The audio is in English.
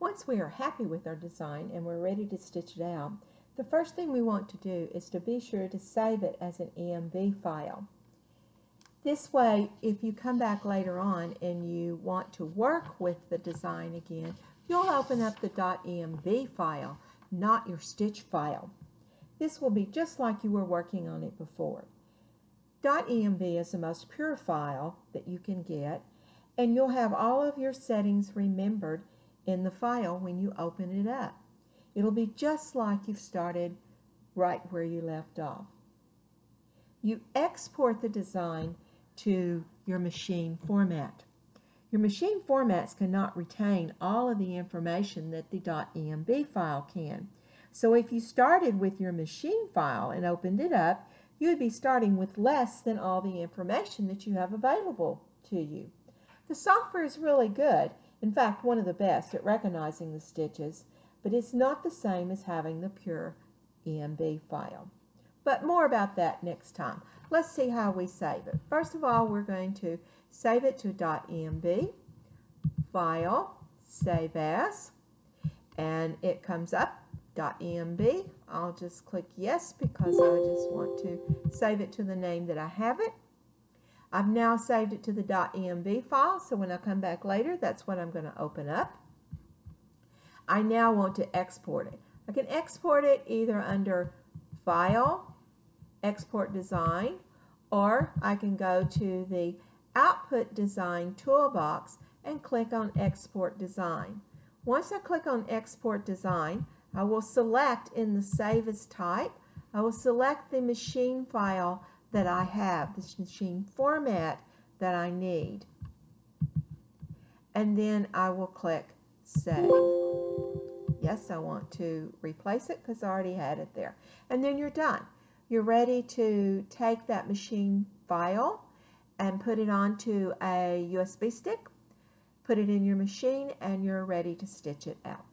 once we are happy with our design and we're ready to stitch it out, the first thing we want to do is to be sure to save it as an EMB file. This way, if you come back later on and you want to work with the design again, you'll open up the .emb file, not your stitch file. This will be just like you were working on it before. .emb is the most pure file that you can get, and you'll have all of your settings remembered in the file when you open it up. It'll be just like you've started right where you left off. You export the design to your machine format. Your machine formats cannot retain all of the information that the .emb file can. So if you started with your machine file and opened it up, you would be starting with less than all the information that you have available to you. The software is really good, in fact one of the best at recognizing the stitches but it's not the same as having the pure EMB file. But more about that next time. Let's see how we save it. First of all, we're going to save it to .emb, file, save as, and it comes up .emb. I'll just click yes because I just want to save it to the name that I have it. I've now saved it to the .emb file, so when I come back later, that's what I'm going to open up. I now want to export it. I can export it either under File, Export Design, or I can go to the Output Design toolbox and click on Export Design. Once I click on Export Design, I will select in the Save as Type, I will select the machine file that I have, this machine format that I need. And then I will click Save. Yes, I want to replace it because I already had it there. And then you're done. You're ready to take that machine file and put it onto a USB stick, put it in your machine, and you're ready to stitch it out.